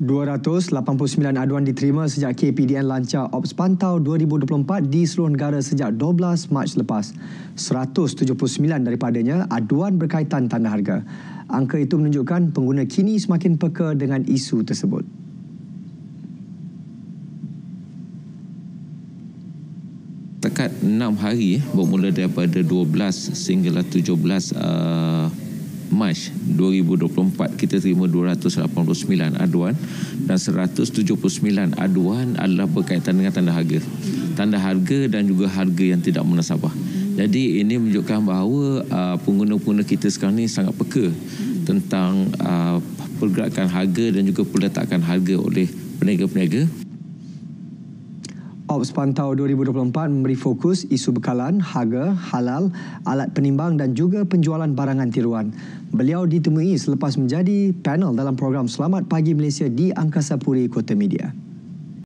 289 aduan diterima sejak KPDN lancar Ops Pantau 2024 di seluruh negara sejak 12 Mac lepas. 179 daripadanya aduan berkaitan tanda harga. Angka itu menunjukkan pengguna kini semakin peka dengan isu tersebut. Tekat 6 hari bermula daripada 12 sehinggalah 17 uh, Mac 2024 kita terima 289 aduan dan 179 aduan adalah berkaitan dengan tanda harga. Tanda harga dan juga harga yang tidak munasabah. Jadi ini menunjukkan bahawa uh, pengguna-pengguna kita sekarang ni sangat peka tentang uh, pergerakan harga dan juga peletakan harga oleh peniaga-peniaga Ops Pantau 2024 memberi fokus isu bekalan, harga, halal, alat penimbang dan juga penjualan barangan tiruan. Beliau ditemui selepas menjadi panel dalam program Selamat Pagi Malaysia di Angkasa Puri Kota Media.